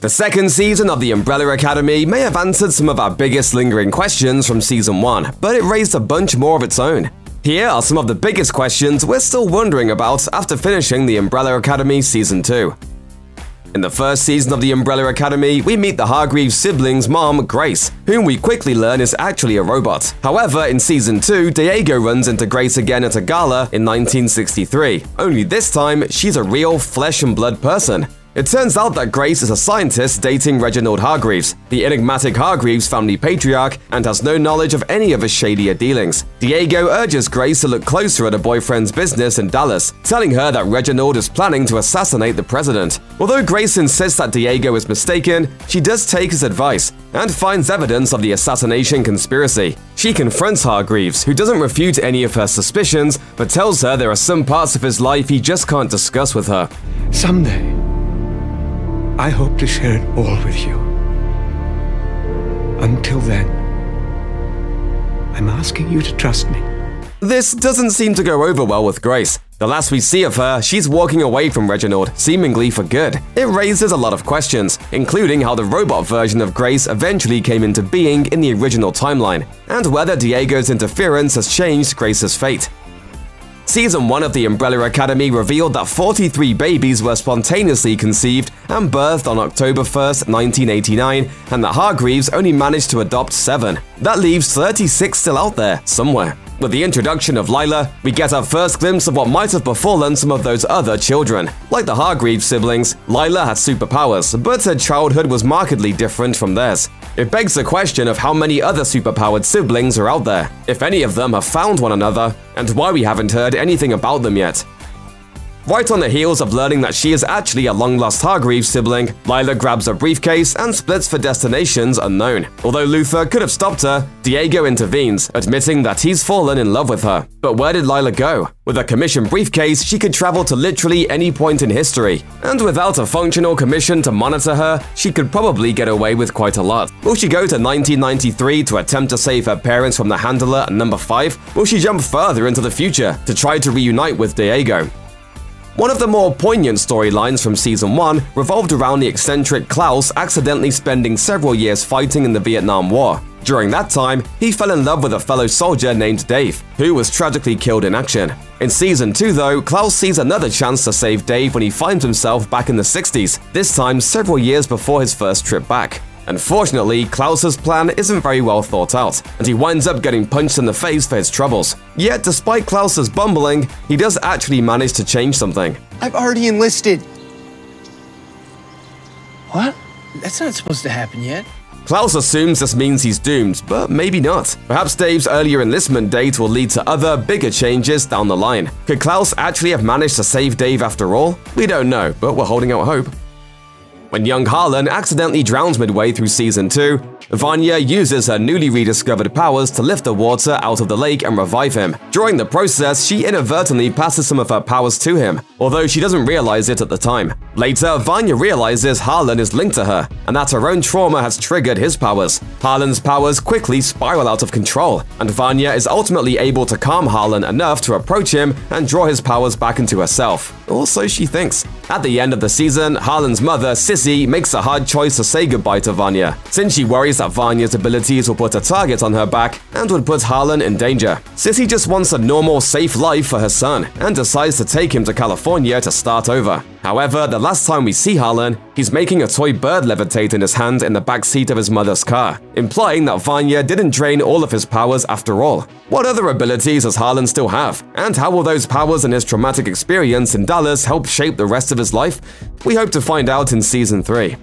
The second season of The Umbrella Academy may have answered some of our biggest lingering questions from season 1, but it raised a bunch more of its own. Here are some of the biggest questions we're still wondering about after finishing The Umbrella Academy Season 2. In the first season of The Umbrella Academy, we meet the Hargreeves siblings' mom, Grace, whom we quickly learn is actually a robot. However, in Season 2, Diego runs into Grace again at a gala in 1963, only this time she's a real flesh and blood person. It turns out that Grace is a scientist dating Reginald Hargreeves, the enigmatic Hargreeves family patriarch, and has no knowledge of any of his shadier dealings. Diego urges Grace to look closer at her boyfriend's business in Dallas, telling her that Reginald is planning to assassinate the president. Although Grace insists that Diego is mistaken, she does take his advice and finds evidence of the assassination conspiracy. She confronts Hargreeves, who doesn't refute any of her suspicions, but tells her there are some parts of his life he just can't discuss with her. Someday, I hope to share it all with you. Until then, I'm asking you to trust me. This doesn't seem to go over well with Grace. The last we see of her, she's walking away from Reginald, seemingly for good. It raises a lot of questions, including how the robot version of Grace eventually came into being in the original timeline, and whether Diego's interference has changed Grace's fate. Season 1 of The Umbrella Academy revealed that 43 babies were spontaneously conceived and birthed on October 1, 1989, and that Hargreeves only managed to adopt 7. That leaves 36 still out there, somewhere. With the introduction of Lila, we get our first glimpse of what might have befallen some of those other children. Like the Hargreeves siblings, Lila had superpowers, but her childhood was markedly different from theirs. It begs the question of how many other superpowered siblings are out there, if any of them have found one another, and why we haven't heard anything about them yet. Right on the heels of learning that she is actually a long-lost Hargreeves sibling, Lila grabs a briefcase and splits for destinations unknown. Although Luther could have stopped her, Diego intervenes, admitting that he's fallen in love with her. But where did Lila go? With a commission briefcase, she could travel to literally any point in history. And without a functional commission to monitor her, she could probably get away with quite a lot. Will she go to 1993 to attempt to save her parents from the handler at number 5? Will she jump further into the future to try to reunite with Diego? One of the more poignant storylines from Season 1 revolved around the eccentric Klaus accidentally spending several years fighting in the Vietnam War. During that time, he fell in love with a fellow soldier named Dave, who was tragically killed in action. In Season 2, though, Klaus sees another chance to save Dave when he finds himself back in the 60s, this time several years before his first trip back. Unfortunately, Klaus's plan isn't very well thought out, and he winds up getting punched in the face for his troubles. Yet, despite Klaus's bumbling, he does actually manage to change something. I've already enlisted. What? That's not supposed to happen yet. Klaus assumes this means he's doomed, but maybe not. Perhaps Dave's earlier enlistment date will lead to other, bigger changes down the line. Could Klaus actually have managed to save Dave after all? We don't know, but we're holding out hope. When young Harlan accidentally drowns midway through season 2, Vanya uses her newly rediscovered powers to lift the water out of the lake and revive him. During the process, she inadvertently passes some of her powers to him, although she doesn't realize it at the time. Later, Vanya realizes Harlan is linked to her, and that her own trauma has triggered his powers. Harlan's powers quickly spiral out of control, and Vanya is ultimately able to calm Harlan enough to approach him and draw his powers back into herself. Or so she thinks. At the end of the season, Harlan's mother, Sissy, makes a hard choice to say goodbye to Vanya, since she worries that Vanya's abilities will put a target on her back and would put Harlan in danger. Sissy just wants a normal, safe life for her son and decides to take him to California to start over. However, the last time we see Harlan, he's making a toy bird levitate in his hand in the backseat of his mother's car, implying that Vanya didn't drain all of his powers after all. What other abilities does Harlan still have? And how will those powers and his traumatic experience in Dallas help shape the rest of his life? We hope to find out in Season 3.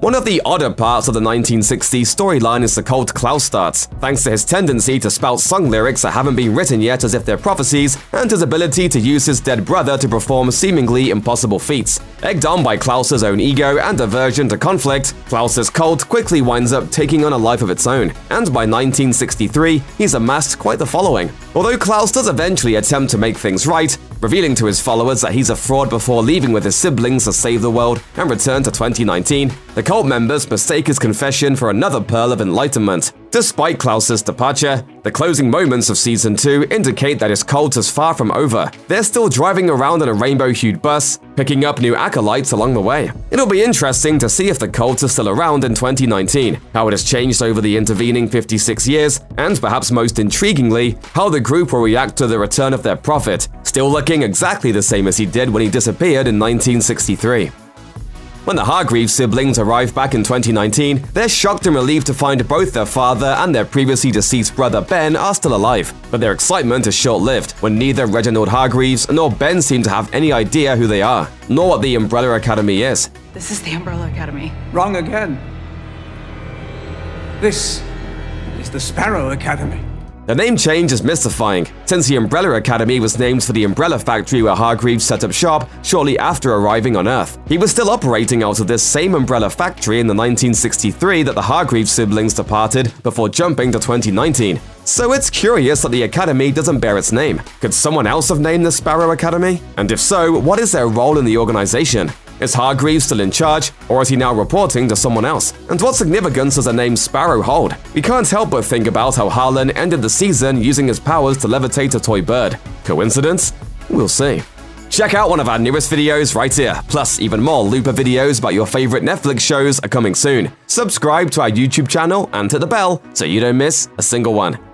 One of the odder parts of the 1960s storyline is the cult Klaus starts, thanks to his tendency to spout song lyrics that haven't been written yet as if they're prophecies, and his ability to use his dead brother to perform seemingly impossible feats. Egged on by Klaus's own ego and aversion to conflict, Klaus's cult quickly winds up taking on a life of its own, and by 1963, he's amassed quite the following. Although Klaus does eventually attempt to make things right, revealing to his followers that he's a fraud before leaving with his siblings to save the world and return to 2019, the cult members mistake his confession for another pearl of enlightenment. Despite Klaus's departure, the closing moments of Season 2 indicate that his cult is far from over. They're still driving around in a rainbow-hued bus, picking up new acolytes along the way. It'll be interesting to see if the cult is still around in 2019, how it has changed over the intervening 56 years, and perhaps most intriguingly, how the group will react to the return of their prophet, still looking exactly the same as he did when he disappeared in 1963. When the Hargreeves siblings arrive back in 2019, they're shocked and relieved to find both their father and their previously deceased brother Ben are still alive. But their excitement is short-lived, when neither Reginald Hargreeves nor Ben seem to have any idea who they are, nor what the Umbrella Academy is. This is the Umbrella Academy. Wrong again. This is the Sparrow Academy. The name change is mystifying, since the Umbrella Academy was named for the umbrella factory where Hargreeves set up shop shortly after arriving on Earth. He was still operating out of this same umbrella factory in the 1963 that the Hargreeves siblings departed before jumping to 2019. So it's curious that the Academy doesn't bear its name. Could someone else have named the Sparrow Academy? And if so, what is their role in the organization? Is Hargreeves still in charge, or is he now reporting to someone else? And what significance does the name Sparrow hold? We can't help but think about how Harlan ended the season using his powers to levitate a toy bird. Coincidence? We'll see. Check out one of our newest videos right here, plus even more Looper videos about your favorite Netflix shows are coming soon. Subscribe to our YouTube channel and hit the bell so you don't miss a single one.